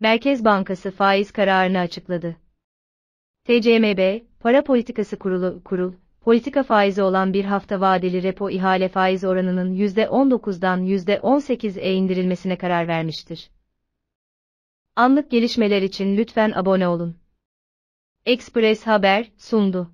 Merkez Bankası faiz kararını açıkladı. TCMB, Para Politikası Kurulu, kurul, politika faizi olan bir hafta vadeli repo ihale faiz oranının %19'dan %18'e indirilmesine karar vermiştir. Anlık gelişmeler için lütfen abone olun. Express Haber sundu.